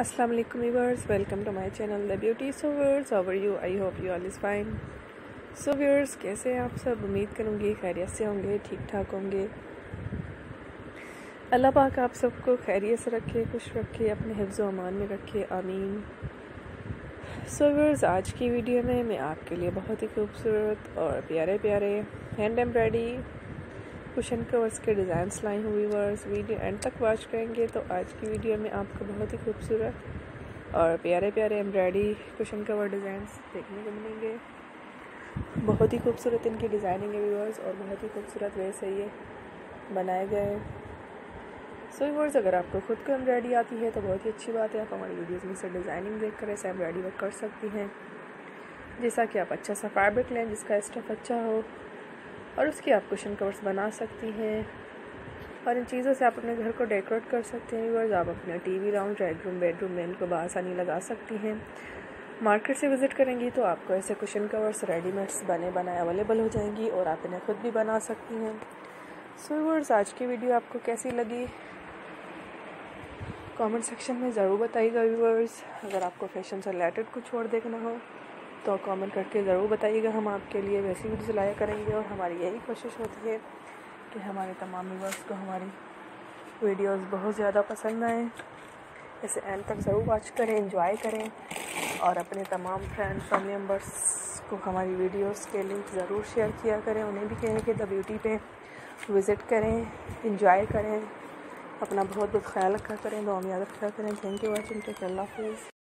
अस्सलाम वालेकुम viewers, welcome to my channel the beauty. So viewers are you I hope you all is fine so viewers, कैसे हैं आप सब? उम्मीद करूँगी खैरियत से होंगे, ठीक ठाक होंगे। अल्लाह पाक आप सबको खैरियत से रखे, खुश रखे, अपने हिफ्ज़ अमान में रखे, आमीन। सो व्यूअर्स, आज की वीडियो में मैं आपके लिए बहुत ही खूबसूरत और प्यारे प्यारे हैंड एम्ब्रॉयडरी कुशन कवर्स के डिज़ाइंस लाई हुई वर्स वीडियो एंड तक वॉच करेंगे। तो आज की वीडियो में आपको बहुत ही खूबसूरत और प्यारे प्यारे एम्ब्रॉयडरी कुशन कवर डिज़ाइंस देखने को मिलेंगे। बहुत ही खूबसूरत इनकी डिज़ाइनिंग है व्यूअर्स और बहुत ही खूबसूरत वे से ये बनाए गए सो व्यूअर्स, अगर आपको खुद को एम्ब्रॉयडरी आती है तो बहुत ही अच्छी बात है। आप हमारी वीडियोज़ में से डिज़ाइनिंग देख कर ऐसे एम्ब्रॉयडरी वर्क कर सकती हैं। जैसा कि आप अच्छा सा फैब्रिक लें जिसका स्टफ़ अच्छा हो और उसकी आप कुशन कवर्स बना सकती हैं। और इन चीज़ों से आप अपने घर को डेकोरेट कर सकते हैं। व्यूअर्स आप अपने टीवी राउंड बेडरूम बेडरूम में इनको बासानी लगा सकती हैं। मार्केट से विज़िट करेंगी तो आपको ऐसे कुशन कवर्स रेडीमेड्स बने बनाए अवेलेबल हो जाएँगी और आप इन्हें खुद भी बना सकती हैं। सो व्यूअर्स आज की वीडियो आपको कैसी लगी? कमेंट सेक्शन में ज़रूर बताइएगा व्यूअर्स अगर आपको फ़ैशन से रिलेटेड कुछ और देखना हो तो कमेंट करके ज़रूर बताइएगा। हम आपके लिए वैसी वीडियो लाया करेंगे और हमारी यही कोशिश होती है कि हमारे तमाम व्यूवर्स को हमारी वीडियोस बहुत ज़्यादा पसंद आएँ। इसे एंड तक ज़रूर वॉच करें इंजॉय करें और अपने तमाम फ्रेंड फैमिली मेंबर्स को हमारी वीडियोस के लिंक ज़रूर शेयर किया करें। उन्हें भी कहें कि द ब्यूटी पे विज़िट करें इंजॉय करें, अपना बहुत बहुत ख्याल रखा करें दो याद रखा करें। थैंक यू वॉचिंग टेक अल्लाह हाफिज़।